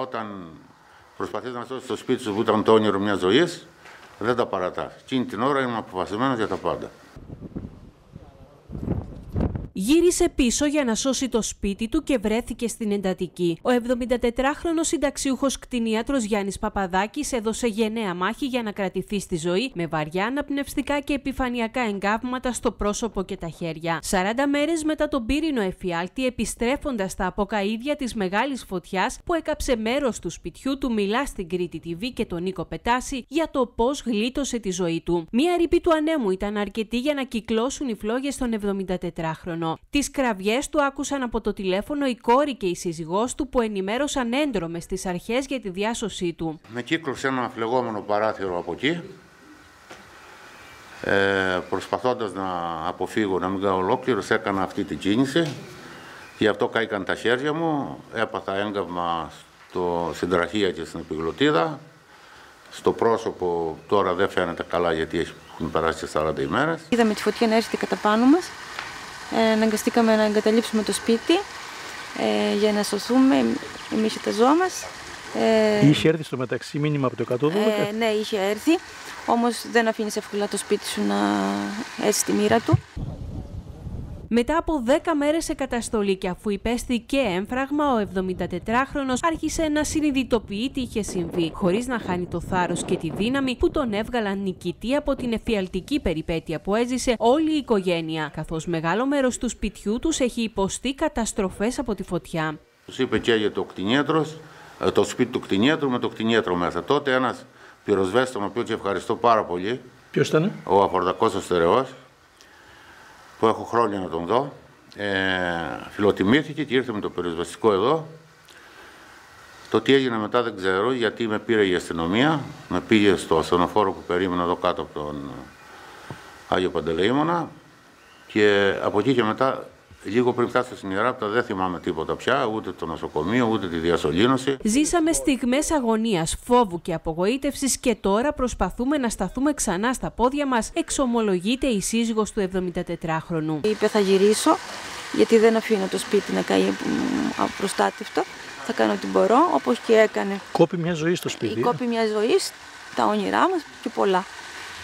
Όταν προσπαθεί να σώσει το σπίτι σου που ήταν το όνειρο μιας ζωής, δεν τα παρατάς. Εκείνη την ώρα είμαι αποφασισμένος για τα πάντα. Γύρισε πίσω για να σώσει το σπίτι του και βρέθηκε στην εντατική. Ο 74χρονο συνταξιούχος κτηνίατρος Γιάννης Παπαδάκης έδωσε γενναία μάχη για να κρατηθεί στη ζωή με βαριά αναπνευστικά και επιφανειακά εγκάβματα στο πρόσωπο και τα χέρια. 40 μέρες μετά τον πύρινο εφιάλτη, επιστρέφοντας στα αποκαίδια της μεγάλης φωτιάς που έκαψε μέρος του σπιτιού του, μιλά στην Κρήτη TV και τον Νίκο Πετάση για το πώς γλίτωσε τη ζωή του. Μία ρηπή του ανέμου ήταν αρκετή για να κυκλώσουν οι φλόγες των 74χρονο. Τις κραυγές του άκουσαν από το τηλέφωνο η κόρη και η σύζυγός του που ενημέρωσαν έντρομε στις αρχές για τη διάσωσή του. Με κύκλωσε ένα φλεγόμενο παράθυρο από εκεί. Ε, προσπαθώντας να αποφύγω να μην κάνω ολόκληρος, έκανα αυτή την κίνηση και αυτό κάηκαν τα χέρια μου, έπαθα έγκαυμα στο, στην τραχία και στην επιγλωτίδα. Στο πρόσωπο τώρα δεν φαίνεται καλά γιατί έχουν περάσει 40 ημέρες. Είδαμε τη φωτιά να έρχεται κατά πάνω μας ε, αναγκαστήκαμε να εγκαταλείψουμε το σπίτι ε, για να σωθούμε εμείς και τα ζώα μας. Ε, είχε έρθει στο μεταξύ μήνυμα από το 112. Ε, ναι, είχε έρθει. Όμως δεν αφήνεις εύκολα το σπίτι σου να έτσι τη μοίρα του. Μετά από 10 μέρες σε καταστολή και αφού υπέστη και έμφραγμα, ο 74χρονο άρχισε να συνειδητοποιεί τι είχε συμβεί, χωρίς να χάνει το θάρρος και τη δύναμη που τον έβγαλαν νικητή από την εφιαλτική περιπέτεια που έζησε όλη η οικογένεια, καθώς μεγάλο μέρος του σπιτιού τους έχει υποστεί καταστροφές από τη φωτιά. Τους είπε και για το κτηνίατρος, ε, το σπίτι του κτηνίατρου με το κτηνίατρο μέσα. Τότε ένας πυροσβέστης, τον οποίο και ευχαριστώ πάρα πολύ. Ποιος ήταν; Ο Αφορδακός Αστερεό, που έχω χρόνια να τον δω, ε, φιλοτιμήθηκε και ήρθε με το περιοσβαστικό εδώ. Το τι έγινε μετά δεν ξέρω, γιατί με πήρε η αστυνομία, με πήγε στο ασθενοφόρο που περίμενα εδώ κάτω από τον Άγιο Παντελεήμονα και από εκεί και μετά Λίγο πριν φτάσω στην Ιεράπτα δεν θυμάμαι τίποτα πια, ούτε το νοσοκομείο, ούτε τη διασωλήνωση. Ζήσαμε στιγμές αγωνίας, φόβου και απογοήτευσης και τώρα προσπαθούμε να σταθούμε ξανά στα πόδια μας, εξομολογείται η σύζυγος του 74χρονου. Είπε θα γυρίσω, γιατί δεν αφήνω το σπίτι να καεί απροστάτευτο. Θα κάνω ό,τι μπορώ, όπως και έκανε. Κόπη μια ζωή στο σπίτι. Κόπη μια ζωή, τα όνειρά μας και πολλά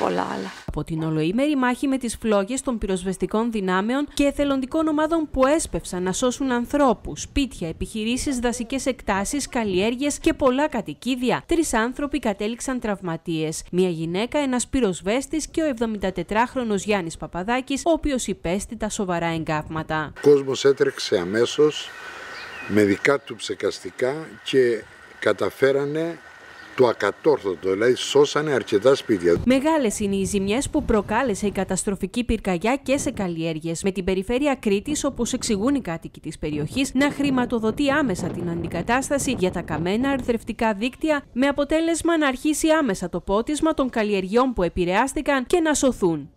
πολλά άλλα. Από την ολοήμερη μάχη με τις φλόγες των πυροσβεστικών δυνάμεων και εθελοντικών ομάδων που έσπευσαν να σώσουν ανθρώπους, σπίτια, επιχειρήσεις, δασικές εκτάσεις, καλλιέργειες και πολλά κατοικίδια, τρεις άνθρωποι κατέληξαν τραυματίες. Μία γυναίκα, ένας πυροσβέστης και ο 74χρονος Γιάννης Παπαδάκης, ο οποίος υπέστη τα σοβαρά εγκάβματα. Ο κόσμος έτρεξε αμέσως με δικά του ψεκαστικά και καταφέρανε το ακατόρθωτο, δηλαδή σώσανε αρκετά σπίτια. Μεγάλες είναι οι ζημιές που προκάλεσε η καταστροφική πυρκαγιά και σε καλλιέργειες, με την περιφέρεια Κρήτης, όπως εξηγούν οι κάτοικοι της περιοχής, να χρηματοδοτεί άμεσα την αντικατάσταση για τα καμένα αρθρευτικά δίκτυα, με αποτέλεσμα να αρχίσει άμεσα το πότισμα των καλλιεργιών που επηρεάστηκαν και να σωθούν.